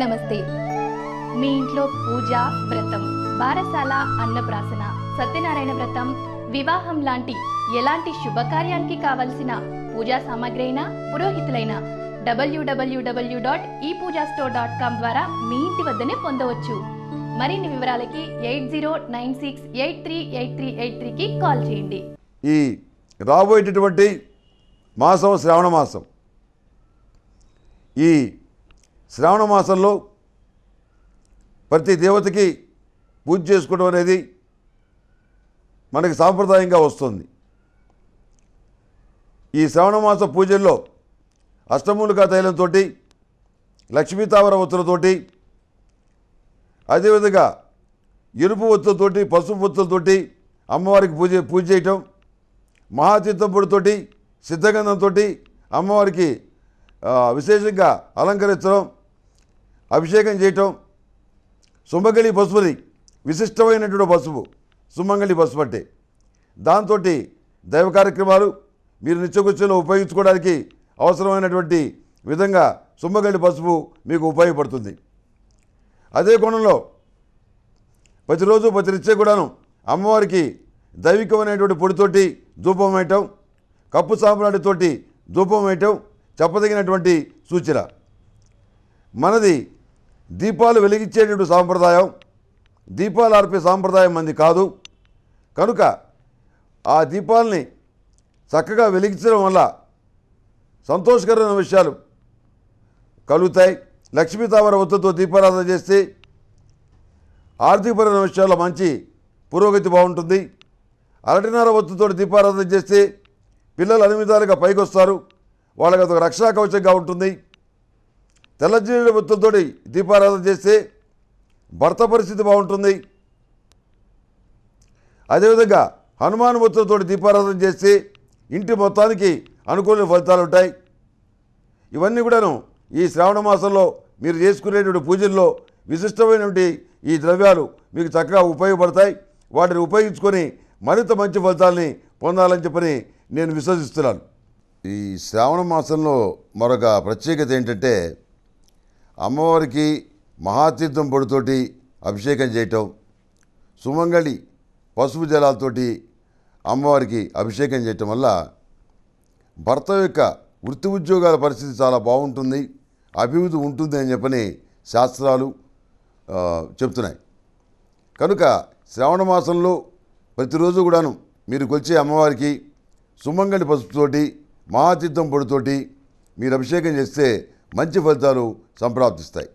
నమస్తే. మీ ఇంట్లో పూజ వ్రతం బారసాల అన్నప్రాసన సత్యనారాయణ వ్రతం వివాహం లాంటి ఎలాంటి శుభకార్యానికి కావలసిన పూజా సామాగ్రి అయినా పురోహితులైన డబ్ల్యూడబ్ల్యూడబ్ల్యూ డాట్ ఈ పూజా స్టోర్ డాట్ కామ్ ద్వారా మీ ఇంటి వద్దనే పొందవచ్చు. మరిన్ని వివరాలకి eight zero nine six eight three eight three eight త్రీకి కాల్ చేయండి. ఈ రాబోయేటటువంటి మాసం శ్రావణ మాసం. ఈ శ్రావణ మాసంలో ప్రతి దేవతకి పూజ చేసుకోవడం అనేది మనకి సాంప్రదాయంగా వస్తుంది. ఈ శ్రావణ మాస పూజల్లో అష్టమూలికా తైలంతో లక్ష్మీతావర ఒత్తులతోటి అదేవిధంగా ఎరుపు ఒత్తులతోటి పసుపు ఒత్తులతోటి అమ్మవారికి పూజ పూజ చేయటం మహాతీర్థంపుడితోటి సిద్ధగంధంతో అమ్మవారికి విశేషంగా అలంకరించడం అభిషేకం చేయటం సుమంగళి పసుపుది విశిష్టమైనటువంటి పసుపు సుమంగళి పసుపు అంటే. దాంతో దైవ కార్యక్రమాలు మీరు నిత్యకృత్యంలో ఉపయోగించుకోవడానికి అవసరమైనటువంటి విధంగా సుమ్మగల్లి పసుపు మీకు ఉపయోగపడుతుంది. అదే కోణంలో ప్రతిరోజు ప్రతి నిత్య కూడాను అమ్మవారికి దైవికమైనటువంటి పొడితోటి ధూపం వేయటం కప్పు సాంబ్రాడితోటి ధూపం వేయటం చెప్పదగినటువంటి సూచన. మనది దీపాలు వెలిగించేటువంటి సాంప్రదాయం దీపాలు ఆర్పే సాంప్రదాయం మంది కాదు. కనుక ఆ దీపాలని చక్కగా వెలిగించడం వల్ల సంతోషకరమైన విషయాలు కలుగుతాయి. లక్ష్మీ తామర ఒత్తుతో దీపారాధన చేస్తే ఆర్థికపరమైన విషయాల్లో మంచి పురోగతి బాగుంటుంది. అరటినార ఒత్తుతో దీపారాధన చేస్తే పిల్లలు అన్ని విధాలుగా పైకొస్తారు. వాళ్ళకి అదొక రక్షా కవచంగా ఉంటుంది. తెల్లజీడి మొత్తంతో దీపారాధన చేస్తే భర్త పరిస్థితి బాగుంటుంది. అదేవిధంగా హనుమాన్ మొత్తంతో దీపారాధన చేస్తే ఇంటి మొత్తానికి అనుకూల ఫలితాలు ఉంటాయి. ఇవన్నీ కూడాను ఈ శ్రావణ మాసంలో మీరు చేసుకునేటువంటి పూజల్లో విశిష్టమైనటువంటి ఈ ద్రవ్యాలు మీకు చక్కగా ఉపయోగపడతాయి. వాటిని ఉపయోగించుకొని మరింత మంచి ఫలితాలని పొందాలని చెప్పని నేను విశ్వసిస్తున్నాను. ఈ శ్రావణ మాసంలో మరొక ప్రత్యేకత ఏంటంటే అమ్మవారికి మహాతీర్థం పొడితోటి అభిషేకం చేయటం సుమంగళి పసుపు జలాలతోటి అమ్మవారికి అభిషేకం చేయటం వల్ల భర్త యొక్క వృత్తి ఉద్యోగాల పరిస్థితి చాలా బాగుంటుంది అభివృద్ధి ఉంటుంది అని చెప్పని శాస్త్రాలు చెప్తున్నాయి. కనుక శ్రావణ మాసంలో ప్రతిరోజు కూడాను మీరు కొలిచే అమ్మవారికి సుమంగళి పసుపుతోటి మహాతీర్థం పొడితోటి మీరు అభిషేకం చేస్తే మంచి ఫలితాలు సంప్రాప్తిస్తాయి.